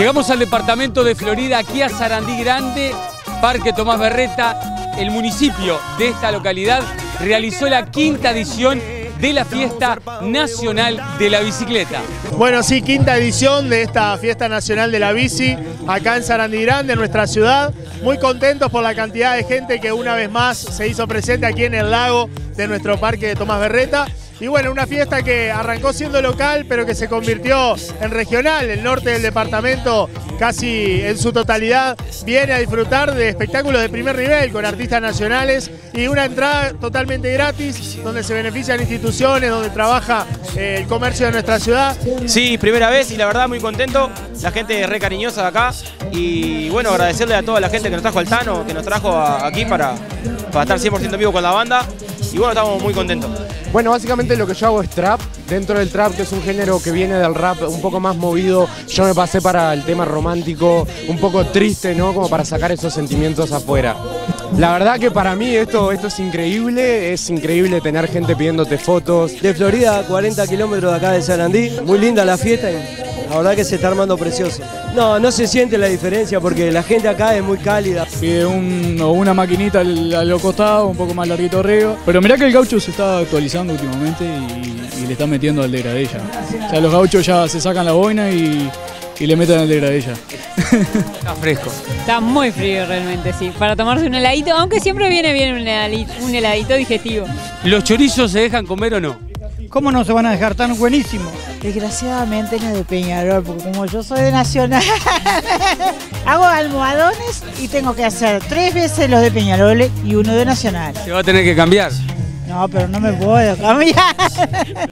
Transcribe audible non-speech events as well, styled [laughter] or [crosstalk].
Llegamos al departamento de Florida, aquí a Sarandí Grande, Parque Tomás Berreta. El municipio de esta localidad realizó la quinta edición de la Fiesta Nacional de la Bicicleta. Bueno, sí, quinta edición de esta Fiesta Nacional de la Bici, acá en Sarandí Grande, en nuestra ciudad. Muy contentos por la cantidad de gente que una vez más se hizo presente aquí en el lago de nuestro Parque de Tomás Berreta. Y bueno, una fiesta que arrancó siendo local, pero que se convirtió en regional. El norte del departamento, casi en su totalidad, viene a disfrutar de espectáculos de primer nivel con artistas nacionales y una entrada totalmente gratis, donde se benefician instituciones, donde trabaja eh, el comercio de nuestra ciudad. Sí, primera vez y la verdad muy contento. La gente es re cariñosa de acá y bueno, agradecerle a toda la gente que nos trajo al Tano, que nos trajo aquí para, para estar 100% vivo con la banda y bueno, estamos muy contentos. Bueno, básicamente lo que yo hago es trap. Dentro del trap, que es un género que viene del rap un poco más movido, yo me pasé para el tema romántico, un poco triste, ¿no? Como para sacar esos sentimientos afuera. La verdad que para mí esto, esto es increíble, es increíble tener gente pidiéndote fotos. De Florida, 40 kilómetros de acá de Sarandí, muy linda la fiesta y la verdad que se está armando precioso. No, no se siente la diferencia porque la gente acá es muy cálida. Pide un, una maquinita al, al costado, un poco más larguito arriba. Pero mirá que el gaucho se está actualizando últimamente y, le está metiendo al degradella. O sea, los gauchos ya se sacan la boina y, le meten al degradella. Está fresco. Está muy frío realmente, sí. Para tomarse un heladito, aunque siempre viene bien un heladito, un heladito digestivo. ¿Los chorizos se dejan comer o no? ¿Cómo no se van a dejar tan buenísimos? Desgraciadamente no de Peñarol, porque como yo soy de Nacional, [laughs] hago almohadones y tengo que hacer tres veces los de Peñarol y uno de Nacional. ¿Se va a tener que cambiar? No, pero no me puedo cambiar. [laughs]